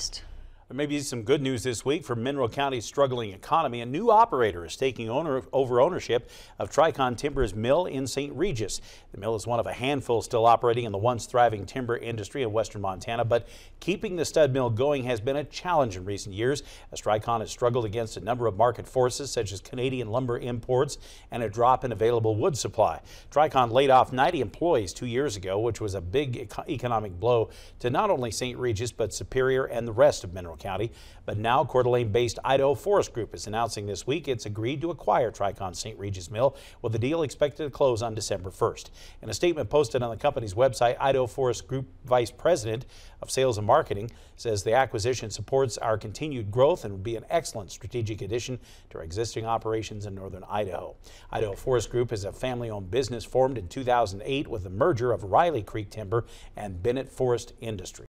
next. There may be some good news this week for Mineral County's struggling economy. A new operator is taking owner, over ownership of Tricon Timber's mill in St. Regis. The mill is one of a handful still operating in the once thriving timber industry in western Montana, but keeping the stud mill going has been a challenge in recent years as Tricon has struggled against a number of market forces such as Canadian lumber imports and a drop in available wood supply. Tricon laid off 90 employees two years ago, which was a big economic blow to not only St. Regis but Superior and the rest of Mineral County. But now Coeur d'Alene-based Idaho Forest Group is announcing this week it's agreed to acquire Tricon St. Regis Mill, with the deal expected to close on December 1st. In a statement posted on the company's website, Idaho Forest Group Vice President of Sales and Marketing says the acquisition supports our continued growth and would be an excellent strategic addition to our existing operations in northern Idaho. Idaho Forest Group is a family-owned business formed in 2008 with the merger of Riley Creek Timber and Bennett Forest Industry.